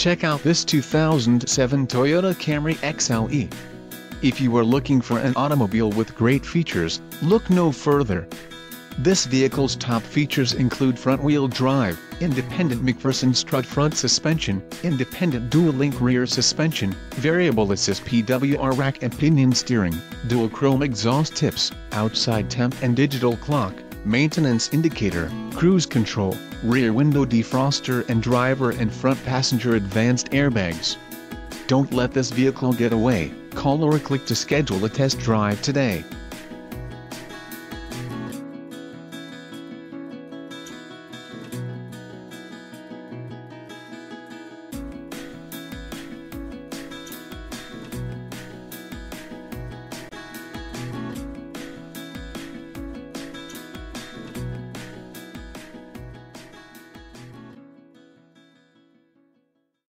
Check out this 2007 Toyota Camry XLE. If you are looking for an automobile with great features, look no further. This vehicle's top features include front-wheel drive, independent McPherson strut front suspension, independent dual-link rear suspension, variable assist PWR rack and pinion steering, dual chrome exhaust tips, outside temp and digital clock, maintenance indicator, cruise control, rear window defroster and driver and front passenger advanced airbags. Don't let this vehicle get away, call or click to schedule a test drive today.